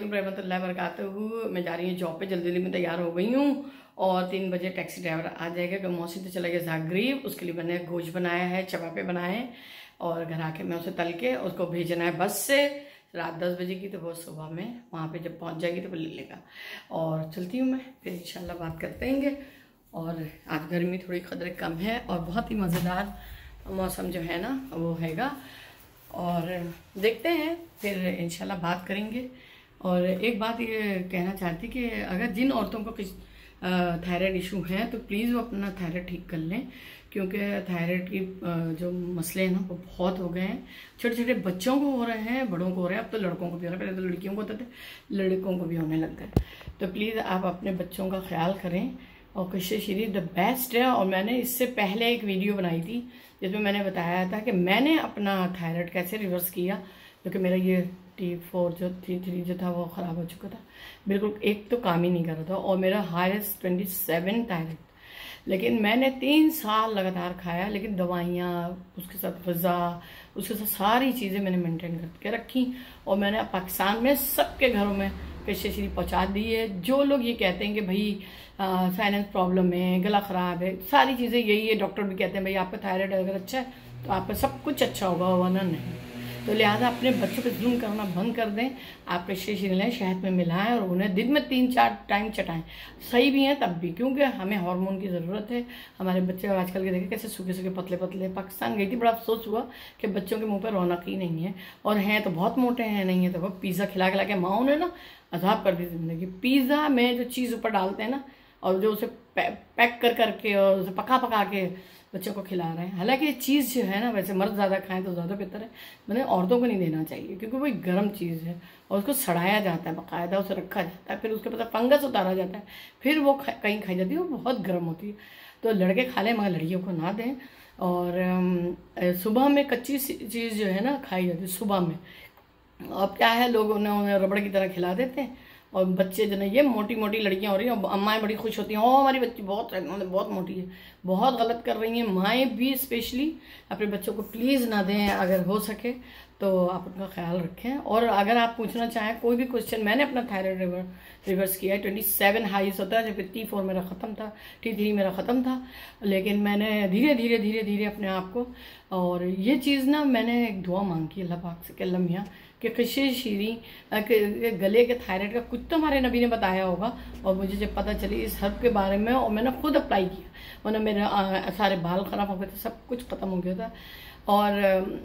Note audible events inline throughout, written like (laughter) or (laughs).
रहमतुल्लाह वरकatuhu मैं जा रही हूँ जॉब पे जल्दी जल्दी में तैयार हो गई हूँ और तीन बजे टैक्सी ड्राइवर आ जाएगा। कि मौसी तो चला गया जागरीब, उसके लिए मैंने गोश्त बनाया है चपापे बनाए हैं और घर आके मैं उसे तल के उसको भेजना है बस से। रात दस बजे की तो वो सुबह में वहाँ पे जब पहुँच जाएगी तो वो ले लेगा। और चलती हूँ मैं, फिर इंशाल्लाह बात करते हैं और आज गर्मी थोड़ी खतरे कम है और बहुत ही मज़ेदार मौसम जो है ना, वो हैगा। और देखते हैं, फिर इंशाल्लाह बात करेंगे। और एक बात ये कहना चाहती कि अगर जिन औरतों को किस थायराइड इशू है तो प्लीज़ वो अपना थायराइड ठीक कर लें, क्योंकि थायराइड की जो मसले हैं ना, वो बहुत हो गए हैं। छोटे छोटे बच्चों को हो रहे हैं, बड़ों को हो रहे हैं, अब तो लड़कों को भी हो रहा है, पहले तो लड़कियों को होता था, लड़कों को भी होने लग गए। तो प्लीज़ आप अपने बच्चों का ख्याल करें और कृष्ण द बेस्ट है। और मैंने इससे पहले एक वीडियो बनाई थी, जिसमें मैंने बताया था कि मैंने अपना थायराइड कैसे रिवर्स किया, क्योंकि मेरा ये टी फोर जो थ्री थ्री जो था वो ख़राब हो चुका था। बिल्कुल एक तो काम ही नहीं कर रहा था और मेरा हाईएस्ट ट्वेंटी सेवन थायराइड लेकिन मैंने तीन साल लगातार खाया, लेकिन दवाइयाँ, उसके साथ गज़ा, उसके साथ सारी चीज़ें मैंने मेंटेन करके रखी और मैंने पाकिस्तान में सबके घरों में पेशेश्री पहुँचा दी है। जो लोग ये कहते हैं कि भाई साइलेंस प्रॉब्लम है, गला ख़राब है, सारी चीज़ें यही है। डॉक्टर भी कहते हैं, भाई, आपका थायराइड अगर अच्छा है तो आपका सब कुछ अच्छा होगा, वरना नहीं। तो लिहाजा अपने बच्चों पे जुल्म करना बंद कर दें। आप प्रेस्टेशन लें शहद में मिलाएँ और उन्हें दिन में तीन चार टाइम चटाएँ। सही भी हैं तब भी, क्योंकि हमें हार्मोन की ज़रूरत है। हमारे बच्चे आजकल के देखें कैसे सूखे सूखे पतले पतले पाकिस्तान गई थी, बड़ा अफसोस हुआ कि बच्चों के मुँह पर रौनक ही नहीं है। और हैं तो बहुत मोटे हैं, नहीं है तो पिज़्ज़ा खिला खिला के माओ ने ना अजाब कर दी ज़िंदगी पिज़्ज़ा में जो चीज़ ऊपर डालते हैं ना और जो उसे पैक कर करके और उसे पका पका के बच्चों को खिला रहे हैं। हालाँकि ये चीज़ जो है ना, वैसे मर्द ज़्यादा खाएँ तो ज़्यादा बेहतर है। मैंने औरतों को नहीं देना चाहिए, क्योंकि वो एक गर्म चीज़ है और उसको सड़ाया जाता है, बाकायदा उसे रखा जाता है, फिर उसके बाद फंगस उतारा जाता है, फिर वो कहीं खाई जाती है, वो बहुत गर्म होती है। तो लड़के खा लें मगर लड़कियों को ना दें। और सुबह में कच्ची चीज़ जो है ना, खाई जाती है सुबह में। अब क्या है, लोग उन्हें उन्हें रबड़ की तरह खिला देते हैं। और बच्चे जो है ये मोटी मोटी लड़कियाँ हो रही हैं और अम्माएँ बड़ी खुश होती हैं, ओ, हमारी बच्ची बहुत बहुत मोटी है, बहुत गलत कर रही हैं, माएँ भी स्पेशली अपने बच्चों को प्लीज़ ना दें अगर हो सके तो आप उनका ख्याल रखें, और अगर आप पूछना चाहें, कोई भी क्वेश्चन मैंने अपना थायराइड रिवर रिवर्स किया है ट्वेंटी सेवन हाइस होता है, जब टी फोर मेरा ख़त्म था टी थ्री मेरा ख़त्म था, लेकिन मैंने धीरे धीरे धीरे धीरे अपने आप को, और ये चीज़ ना मैंने एक दुआ मांगी अल्लाह पाक से, कि अल्लाह मियाँ कि कशे शीरी गले के थायराइड का कुछ तो हमारे नबी ने बताया होगा, और मुझे जब पता चली इस हर्ब के बारे में, और मैंने खुद अप्लाई किया। वरना मेरे सारे बाल ख़राब हो गए थे, सब कुछ ख़त्म हो गया था। और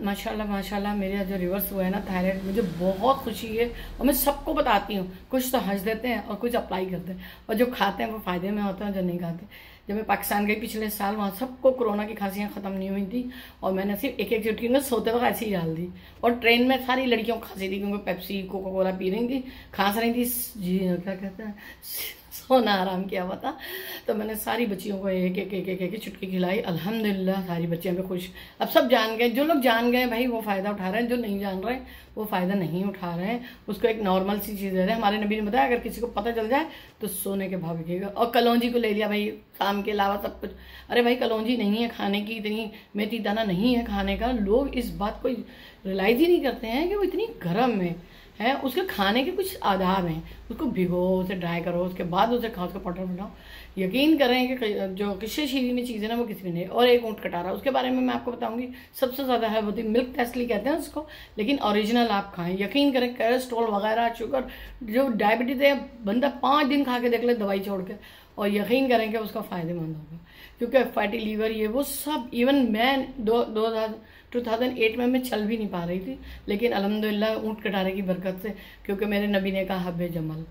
माशाल्लाह माशाल्लाह, मेरा जो रिवर्स हुआ है ना थायराइड मुझे बहुत खुशी है और मैं सबको बताती हूँ। कुछ तो हंस देते हैं और कुछ अप्लाई करते हैं और जो खाते हैं वो फ़ायदे में होते हैं जो नहीं खाते। जब मैं पाकिस्तान गई पिछले साल, वहाँ सबको कोरोना की खांसियाँ ख़त्म नहीं हुई थी और मैंने सिर्फ़ एक एक चुटकी में सोते वक्त ऐसी ही डाल दी। और ट्रेन में सारी लड़कियों को खांसी थी क्योंकि पेप्सी कोका कोला पी रही थी, खांस रही थी, जी, क्या कहते हैं? सोना आराम किया हुआ था। तो मैंने सारी बच्चियों को एक एक एक एक एक चुटकी खिलाई। अल्हम्दुलिल्लाह, सारी बच्चियाँ भी खुश। अब सब जान गए। जो लोग जान गए भाई, वो फ़ायदा उठा रहे हैं। जो नहीं जान रहे हैं वो फ़ायदा नहीं उठा रहे हैं। उसको एक नॉर्मल सी चीज़ दे रहे हैं हमारे नबी ने बताया, अगर किसी को पता चल जाए तो सोने के भाव बिकेगा। और कलौजी को ले लिया भाई, काम के अलावा सब कुछ। अरे भाई, कलौजी नहीं है खाने की, इतनी मेथी दाना नहीं है खाने का। लोग इस बात को रियलाइज़ ही नहीं करते हैं कि वो इतनी गर्म है। है, उसके खाने के कुछ आधार हैं। उसको भिगो, उसे ड्राई करो, उसके बाद उसे खाओ, उसका पाउडर बनाओ। यकीन करें कि जो किसी शीरी चीज़ है ना, वो किसी में नहीं। और एक ऊँट कटारा, उसके बारे में मैं आपको बताऊँगी। सबसे ज़्यादा है होती मिल्क टेस्टली कहते हैं उसको, लेकिन ओरिजिनल आप खाएँ। यकीन करें कोलेस्ट्रॉल वगैरह शुगर जो डायबिटीज़ है, बंदा पाँच दिन खा के देख ले दवाई छोड़ के। और यकीन करें कि उसका फ़ायदेमंद होगा। क्योंकि फैटी लीवर ये वो सब इवन मैं दो दो हज़ार 2008 में मैं चल भी नहीं पा रही थी, लेकिन अल्हम्दुलिल्लाह ऊँट कटारे की बरकत से, क्योंकि मेरे नबी ने कहा हब्बे जमल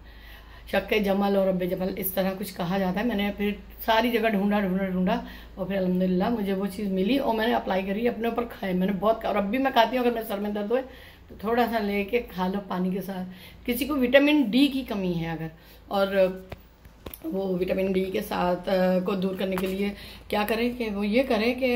शक जमल और अब्बे जमल, इस तरह कुछ कहा जाता है। मैंने फिर सारी जगह ढूंढा ढूंढा ढूंढा और फिर अलहमदिल्ला मुझे वो चीज़ मिली और मैंने अप्लाई करी, अपने ऊपर खाए। मैंने बहुत और अब भी मैं खाती हूँ, अगर मेरे सर में दर्द हो तो थोड़ा सा लेके खा लो पानी के साथ। किसी को विटामिन डी की कमी है अगर, और वो विटामिन डी के साथ को दूर करने के लिए क्या करें कि वो ये करें कि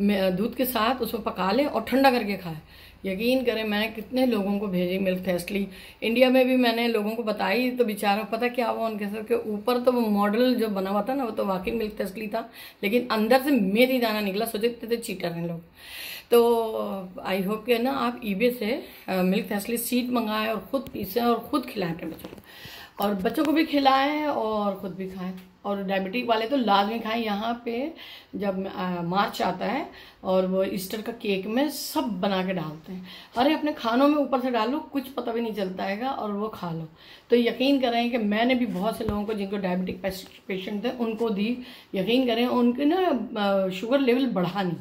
दूध के साथ उसको पका लें और ठंडा करके खाएँ। यकीन करें, मैंने कितने लोगों को भेजी मिल्क टेस्टली। इंडिया में भी मैंने लोगों को बताई तो बेचारा, पता क्या हुआ उनके सर के ऊपर तो वो मॉडल जो बना हुआ था ना, वो तो वाकई मिल्क टेस्टली था। लेकिन अंदर से मेरी दाना निकला, सोचे थे चीटर हैं लोग। तो आई होप कि ना, आप ईबे से मिल्क फैसली सीट मंगाएँ और ख़ुद पीसें और ख़ुद खिलाएँ अपने बच्चों को। और बच्चों को भी खिलाएँ और ख़ुद भी खाएँ। और डायबिटिक वाले तो लाजमी खाएँ। यहाँ पे जब आ, मार्च आता है और वो ईस्टर का केक में सब बना के डालते हैं। अरे अपने खानों में ऊपर से डालो कुछ पता भी नहीं चलता है और वो खा लो। तो यकीन करें कि मैंने भी बहुत से लोगों को जिनको डायबिटिक पेशेंट थे उनको दी। यकीन करें उनके ना शुगर लेवल बढ़ा नहीं।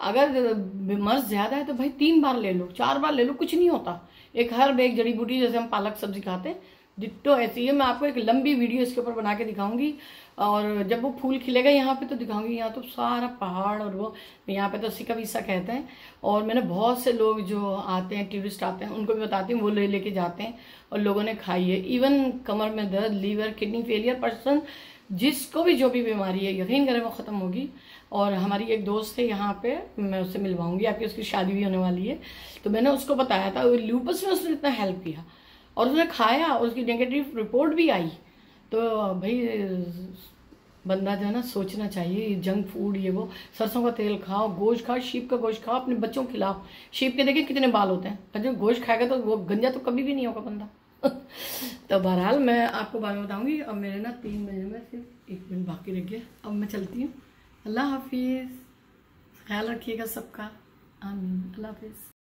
अगर मर्ज ज़्यादा है तो भाई तीन बार ले लो चार बार ले लो कुछ नहीं होता। एक हर एक जड़ी बूटी जैसे हम पालक सब्ज़ी खाते हैं डिट्टो ऐसी है। मैं आपको एक लंबी वीडियो इसके ऊपर बना के दिखाऊँगी। और जब वो फूल खिलेगा यहाँ पे तो दिखाऊँगी, यहाँ तो सारा पहाड़ और वो यहाँ पे तो सिका कहते हैं। और मैंने बहुत से लोग जो आते हैं टूरिस्ट आते हैं, उनको भी बताती हूँ, वो ले, लेके जाते हैं और लोगों ने खाई है। इवन कमर में दर्द लीवर किडनी फेलियर पर्सन जिसको भी जो भी बीमारी है, यकीन करें वो ख़त्म होगी। और हमारी एक दोस्त है यहाँ पे, मैं उससे मिलवाऊँगी, आपकी उसकी शादी भी होने वाली है। तो मैंने उसको बताया था ल्यूपस में उसने इतना हेल्प किया। और उसने खाया, उसकी नेगेटिव रिपोर्ट भी आई। तो भाई, बंदा जो है ना, सोचना चाहिए जंक फ़ूड ये वो, सरसों का तेल खाओ, गोश्त खाओ शीप का गोश्त खाओ, अपने बच्चों को खिलाओ शीप के देखिए कितने बाल होते हैं। जब गोश्त खाएगा तो वो गंजा तो कभी भी नहीं होगा बंदा। (laughs) तो बहरहाल, मैं आपको बारे में बताऊँगी। अब मेरे ना तीन महीने में सिर्फ़ एक मिनट बाकी रह गया। अब मैं चलती हूँ। अल्लाह हाफिज़। ख्याल रखिएगा सबका। आमीन। अल्लाह हाफिज़।